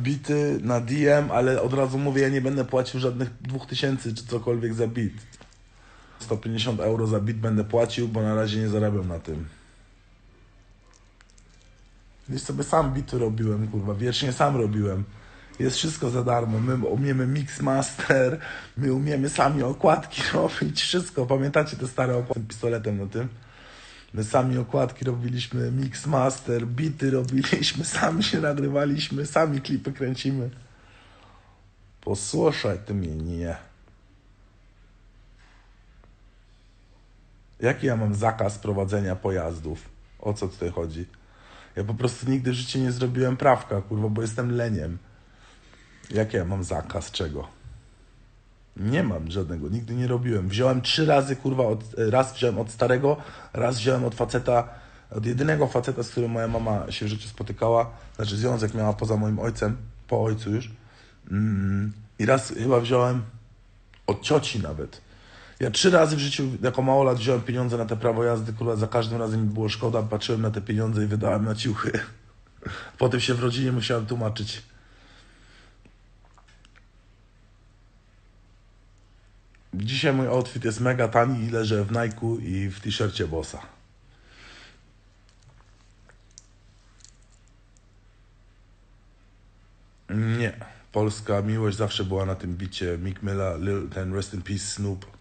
bity na DM, ale od razu mówię, ja nie będę płacił żadnych 2000 czy cokolwiek za bit. 150 euro za bit będę płacił, bo na razie nie zarabiam na tym. Gdzieś sobie sam bity robiłem, kurwa, wiecznie sam robiłem. Jest wszystko za darmo. My umiemy Mixmaster, my umiemy sami okładki robić, wszystko. Pamiętacie te stare okładki pistoletem na tym? My sami okładki robiliśmy, Mixmaster, bity robiliśmy, sami się nagrywaliśmy, sami klipy kręcimy. Posłuchaj ty mnie, nie. Jaki ja mam zakaz prowadzenia pojazdów? O co tutaj chodzi? Ja po prostu nigdy w życiu nie zrobiłem prawka, kurwa, bo jestem leniem. Jaki ja mam zakaz czego? Nie mam żadnego, nigdy nie robiłem. Wziąłem trzy razy, kurwa, od, raz wziąłem od starego, raz wziąłem od faceta, od jedynego faceta, z którym moja mama się w życiu spotykała, znaczy związek miała poza moim ojcem, po ojcu już. Mm, I raz chyba wziąłem od cioci nawet. Ja trzy razy w życiu jako małolat wziąłem pieniądze na te prawo jazdy, kurwa, za każdym razem mi było szkoda, patrzyłem na te pieniądze i wydałem na ciuchy. Potem się w rodzinie musiałem tłumaczyć. Dzisiaj mój outfit jest mega tani i leżę w Nike'u i w t-shircie Bossa. Nie. Polska miłość zawsze była na tym bicie. Mick Milla, Lil, ten Rest in Peace Snoop.